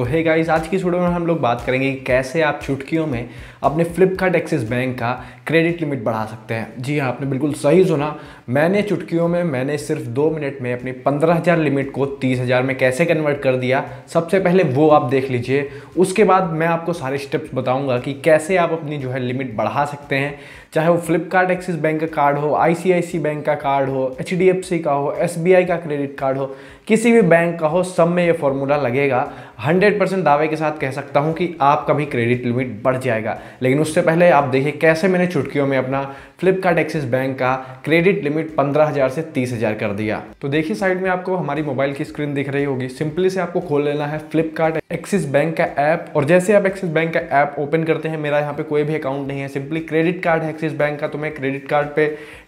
तो hey guys आज की वीडियो में हम लोग बात करेंगे कि कैसे आप चुटकियों में अपने फ्लिपकार्ट एक्सिस बैंक का क्रेडिट लिमिट बढ़ा सकते हैं। जी हाँ आपने बिल्कुल सही सुना। मैंने चुटकियों में, मैंने सिर्फ़ दो मिनट में अपनी पंद्रह हज़ार लिमिट को तीस हज़ार में कैसे कन्वर्ट कर दिया, सबसे पहले वो आप देख लीजिए। उसके बाद मैं आपको सारे स्टेप्स बताऊँगा कि कैसे आप अपनी जो है लिमिट बढ़ा सकते हैं। चाहे वो फ्लिपकार्ट एक्सिस बैंक का कार्ड हो आई बैंक का कार्ड हो एचडीएफसी का हो एसबीआई का क्रेडिट कार्ड हो, किसी भी बैंक का हो, सब में ये फॉर्मूला लगेगा। 100% दावे के साथ कह सकता हूँ कि आपका भी क्रेडिट लिमिट बढ़ जाएगा। लेकिन उससे पहले आप देखिए कैसे मैंने चुटकियों में अपना फ्लिपकार्ट एक्सिस बैंक का क्रेडिट लिमिट पंद्रह हज़ार से तीस हज़ार कर दिया। तो देखिए साइड में आपको हमारी मोबाइल की स्क्रीन दिख रही होगी। सिंपली से आपको खोल लेना है फ्लिपकार्ट एक्सिस बैंक का ऐप। और जैसे आप एक्सिस बैंक का ऐप ओपन करते हैं, मेरा यहाँ पे कोई भी अकाउंट नहीं है। सिंपली क्रेडिट कार्ड है एक्सिस बैंक का तो मैं क्रेडिट कार्ड पे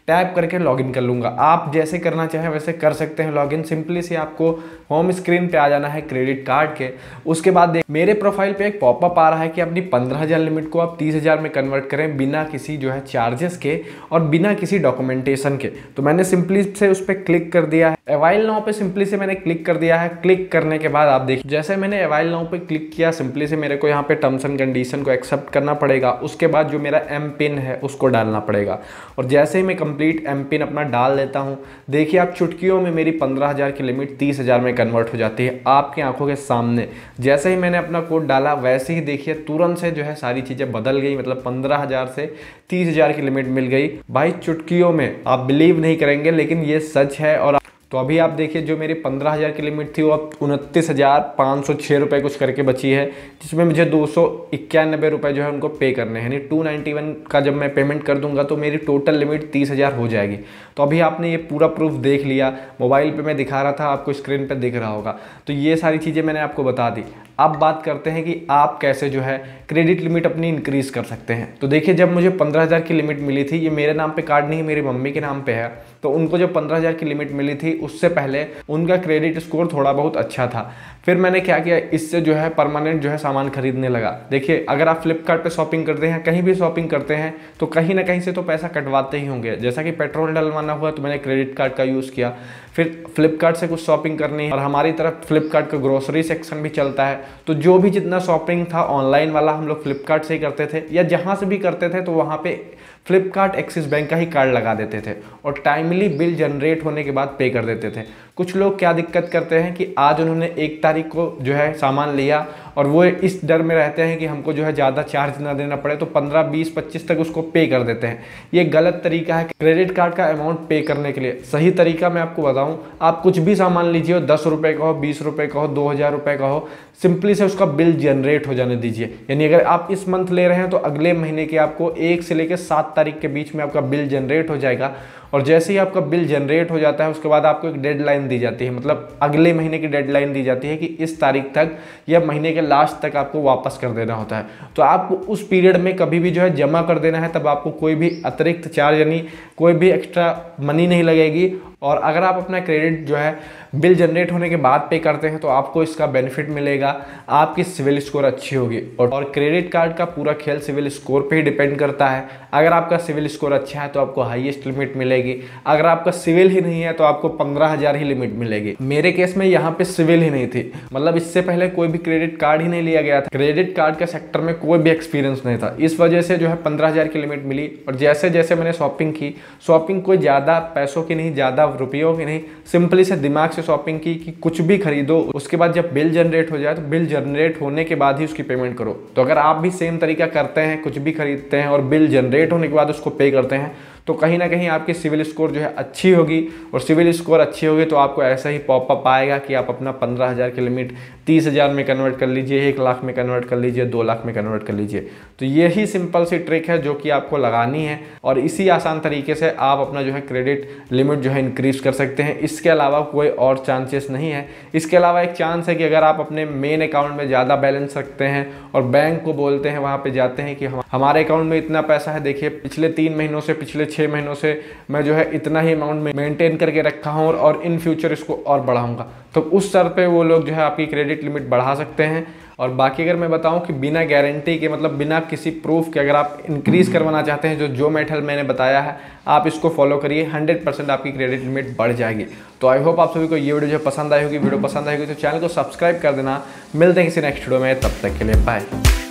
टैप करके लॉगिन कर लूँगा। आप जैसे करना चाहें वैसे कर सकते हैं लॉगिन सिंपली से आपको होम स्क्रीन पे आ जाना है क्रेडिट कार्ड के। उसके बाद देख, मेरे प्रोफ़ाइल पे एक पॉपअप आ रहा है कि अपनी पंद्रह हज़ार लिमिट को आप तीस हज़ार में कन्वर्ट करें बिना किसी जो है चार्जेस के और बिना किसी डॉक्यूमेंटेशन के। तो मैंने सिंपली से उस पर क्लिक कर दिया है। अवाइल नाव पे सिंपली से मैंने क्लिक कर दिया है। क्लिक करने के बाद आप देखिए जैसे मैंने अवाइल नाव पे क्लिक किया सिंपली से मेरे को यहाँ पे टर्म्स एंड कंडीशन को एक्सेप्ट करना पड़ेगा। उसके बाद जो मेरा एम पिन है, उसको डालना पड़ेगा। और जैसे ही मैं कंप्लीट एम पिन अपना डाल देता हूँ। देखिए आप चुटकियों में मेरी पंद्रह हज़ार की लिमिट तीस हज़ार में कन्वर्ट हो जाती है आपकी आँखों के सामने। जैसे ही मैंने अपना कोड डाला, वैसे ही देखिए तुरंत से जो है सारी चीज़ें बदल गई मतलब पंद्रह हज़ार से तीस हज़ार की लिमिट मिल गई। भाई चुटकियों में आप बिलीव नहीं करेंगे, लेकिन ये सच है और तो अभी आप देखिए, जो मेरी पंद्रह हज़ार की लिमिट थी, वो अब उनतीस हज़ार पाँच सौ छः रुपये कुछ करके बची है, जिसमें मुझे दो सौ इक्यानबे रुपये जो है उनको पे करने हैं। यानी टू नाइन्टी वन का जब मैं पेमेंट कर दूँगा तो मेरी टोटल लिमिट तीस हज़ार हो जाएगी। तो अभी आपने ये पूरा प्रूफ देख लिया। मोबाइल पर मैं दिखा रहा था, आपको स्क्रीन पर दिख रहा होगा। तो ये सारी चीज़ें मैंने आपको बता दी। अब बात करते हैं कि आप कैसे जो है क्रेडिट लिमिट अपनी इंक्रीज कर सकते हैं। तो देखिए, जब मुझे पंद्रह हज़ार की लिमिट मिली थी, ये मेरे नाम पे कार्ड नहीं, मेरी मम्मी के नाम पे है तो उनको जब पंद्रह हज़ार की लिमिट मिली थी उससे पहले उनका क्रेडिट स्कोर थोड़ा बहुत अच्छा था। फिर मैंने क्या किया, इससे जो है परमानेंट जो है सामान खरीदने लगा। देखिए, अगर आप फ्लिपकार्ट शॉपिंग करते हैं, कहीं भी शॉपिंग करते हैं तो कहीं ना कहीं से तो पैसा कटवाते ही होंगे। जैसा कि पेट्रोल डलवाना हुआ तो मैंने क्रेडिट कार्ड का यूज़ किया। फिर फ्लिपकार्ट से कुछ शॉपिंग करनी है, और हमारी तरफ़ फ्लिपकार्ट का ग्रोसरी सेक्शन भी चलता है। तो जो भी जितना शॉपिंग था ऑनलाइन वाला हम लोग फ्लिपकार्ट से ही करते थे, या जहाँ से भी करते थे तो वहाँ पे फ्लिपकार्ट एक्सिस बैंक का ही कार्ड लगा देते थे और टाइमली बिल जनरेट होने के बाद पे कर देते थे। कुछ लोग क्या दिक्कत करते हैं कि आज उन्होंने एक तारीख को जो है सामान लिया और वो इस डर में रहते हैं कि हमको जो है ज़्यादा चार्ज ना देना पड़े तो 15, 20, 25 तक उसको पे कर देते हैं। ये गलत तरीका है क्रेडिट कार्ड का अमाउंट पे करने के लिए। सही तरीका मैं आपको बताऊँ आप कुछ भी सामान लीजिए दस रुपये का हो बीस रुपये का हो दो हज़ार रुपये का हो सिंपली से उसका बिल जनरेट हो जाने दीजिए। यानी अगर आप इस मंथ ले रहे हैं तो अगले महीने के आपको एक से लेकर सात तारीख के बीच में आपका बिल जनरेट हो जाएगा। और जैसे ही आपका बिल जनरेट हो जाता है उसके बाद आपको एक डेडलाइन दी जाती है। मतलब अगले महीने की डेडलाइन दी जाती है कि इस तारीख तक या महीने के लास्ट तक आपको वापस कर देना होता है। तो आपको उस पीरियड में कभी भी जो है जमा कर देना है, तब आपको कोई भी अतिरिक्त चार्ज यानी कोई भी एक्स्ट्रा मनी नहीं लगेगी और अगर आप अपना क्रेडिट जो है बिल जनरेट होने के बाद पे करते हैं तो आपको इसका बेनिफिट मिलेगा। आपकी सिविल स्कोर अच्छी होगी और, क्रेडिट कार्ड का पूरा खेल सिविल स्कोर पे ही डिपेंड करता है। अगर आपका सिविल स्कोर अच्छा है तो आपको हाईएस्ट लिमिट मिलेगी। अगर आपका सिविल ही नहीं है तो आपको पंद्रह हज़ार ही लिमिट मिलेगी। मेरे केस में यहाँ पे सिविल ही नहीं थी। मतलब इससे पहले कोई भी क्रेडिट कार्ड ही नहीं लिया गया था। क्रेडिट कार्ड के सेक्टर में कोई भी एक्सपीरियंस नहीं था। इस वजह से जो है पंद्रह की लिमिट मिली। और जैसे जैसे मैंने शॉपिंग की शॉपिंग कोई ज़्यादा पैसों की नहीं ज़्यादा रुपयों की नहीं सिंपली से दिमाग से शॉपिंग की कि कुछ भी खरीदो, उसके बाद जब बिल जनरेट हो जाए तो बिल जनरेट होने के बाद ही उसकी पेमेंट करो। तो अगर आप भी सेम तरीका करते हैं, कुछ भी खरीदते हैं और बिल जनरेट होने के बाद उसको पे करते हैं तो कहीं ना कहीं आपकी सिविल स्कोर जो है अच्छी होगी। और सिविल स्कोर अच्छी होगी तो आपको ऐसा ही पॉपअप आएगा कि आप अपना पंद्रह हज़ार की लिमिट तीस हज़ार में कन्वर्ट कर लीजिए, एक लाख में कन्वर्ट कर लीजिए, दो लाख में कन्वर्ट कर लीजिए। तो यही सिंपल सी ट्रिक है जो कि आपको लगानी है। और इसी आसान तरीके से आप अपना जो है क्रेडिट लिमिट जो है इंक्रीज कर सकते हैं। इसके अलावा कोई और चांसेस नहीं है। इसके अलावा एक चांस है कि अगर आप अपने मेन अकाउंट में ज़्यादा बैलेंस रखते हैं और बैंक को बोलते हैं, वहाँ पर जाते हैं कि हमारे अकाउंट में इतना पैसा है, देखिए, पिछले तीन महीनों से पिछले छः महीनों से मैं जो है इतना ही अमाउंट में मेंटेन करके रखा हूँ और इन फ्यूचर इसको और बढ़ाऊँगा। तो उस स्तर पे वो लोग जो है आपकी क्रेडिट लिमिट बढ़ा सकते हैं। और बाकी अगर मैं बताऊँ कि बिना गारंटी के मतलब बिना किसी प्रूफ के अगर आप इंक्रीज़ करवाना चाहते हैं, जो जो मेटल मैंने बताया है, आप इसको फॉलो करिए 100 परसेंट आपकी क्रेडिट लिमिट बढ़ जाएगी। तो आई होप आप सभी को ये वीडियो जो पसंद आई होगी, वीडियो पसंद आएगी तो चैनल को सब्सक्राइब कर देना। मिलते हैं किसी नेक्स्ट वीडियो में, तब तक के लिए बाय